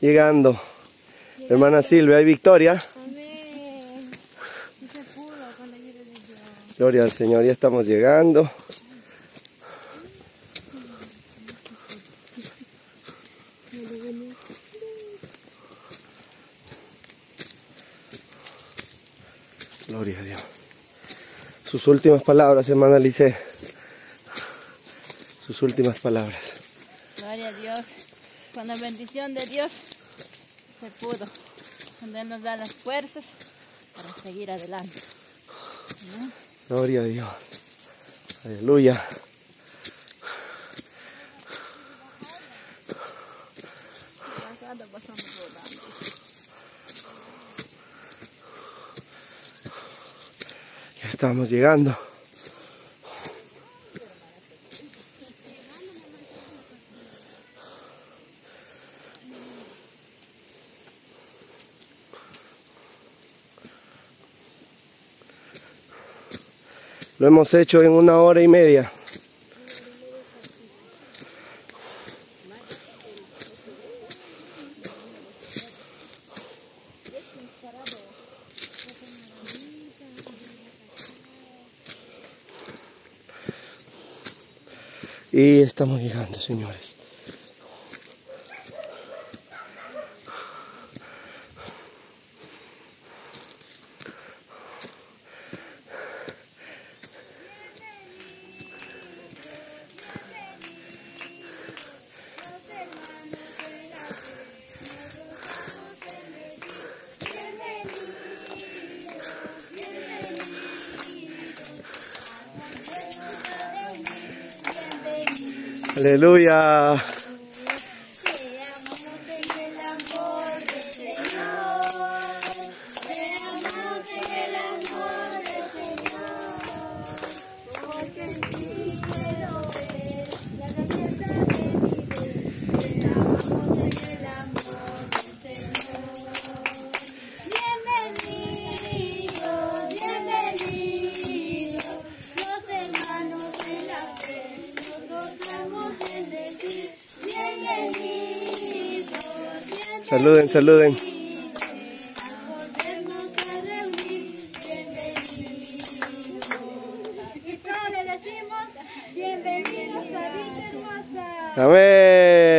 Llegando. Hermana Silvia y Victoria. Gloria al Señor, ya estamos llegando. Gloria a Dios. Sus últimas palabras, hermana Lice. Sus últimas palabras. Gloria a Dios. Con la bendición de Dios se pudo. Él nos da las fuerzas para seguir adelante. Gloria a Dios. Aleluya. Ya estamos llegando. Lo hemos hecho en una hora y media. Y estamos llegando, señores. Aleluya. Bienvenidos, Saluden, saluden. Y todos le decimos, bienvenidos a Vista Hermosa. Amén.